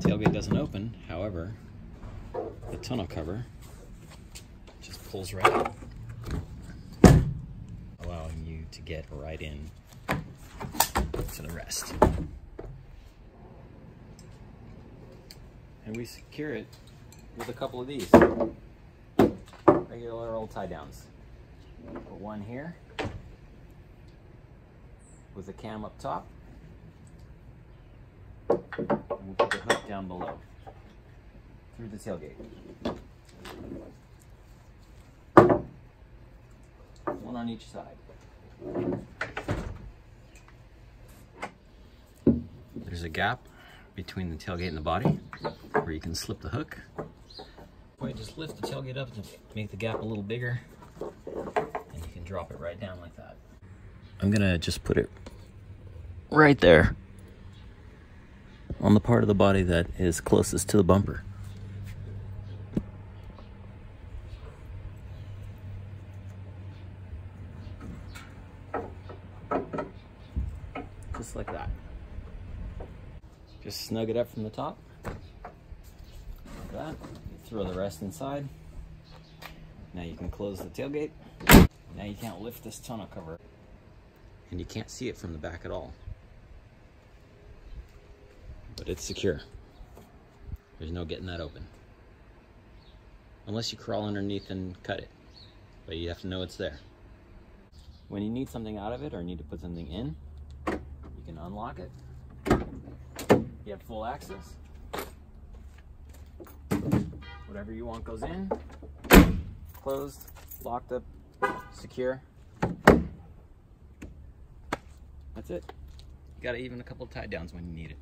Tailgate doesn't open, however, the tonneau cover just pulls right out, allowing you to get right in to the rest. And we secure it with a couple of these regular old tie downs. Put one here with a cam up top. And we'll put the hook down below through the tailgate. One on each side. There's a gap between the tailgate and the body where you can slip the hook. Boy, just lift the tailgate up to make the gap a little bigger and you can drop it right down like that. I'm gonna just put it right there on the part of the body that is closest to the bumper. Just like that. Just snug it up from the top. Like that. Throw the rest inside. Now you can close the tailgate. Now you can't lift this tonneau cover. And you can't see it from the back at all. But it's secure. There's no getting that open. Unless you crawl underneath and cut it. But you have to know it's there. When you need something out of it or need to put something in, you can unlock it. You have full access. Whatever you want goes in. Closed, locked up, secure. That's it. You gotta even a couple tie downs when you need it.